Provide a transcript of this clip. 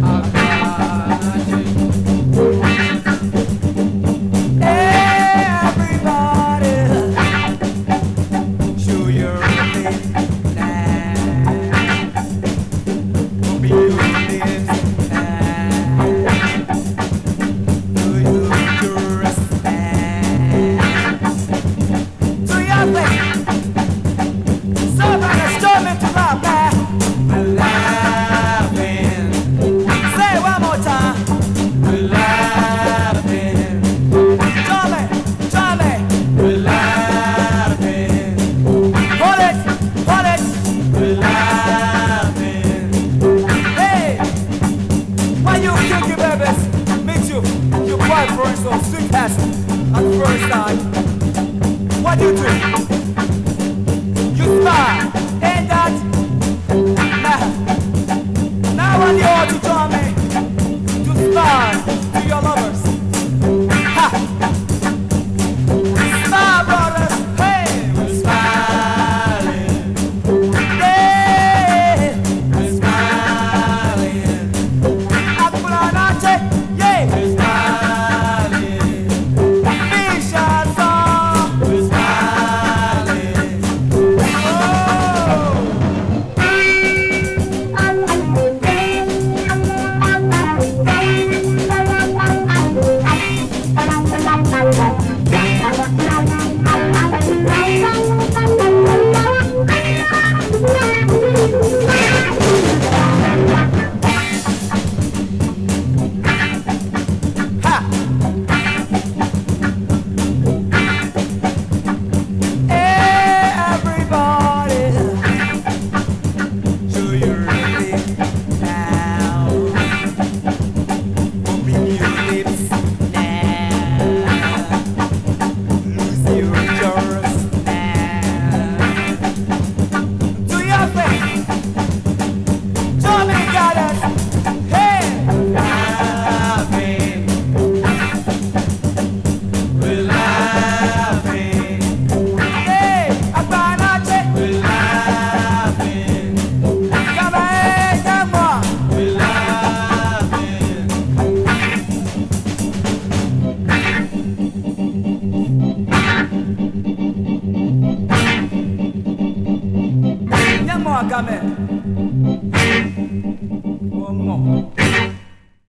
Uh, five verse of sweet test at first time. Mwakamé.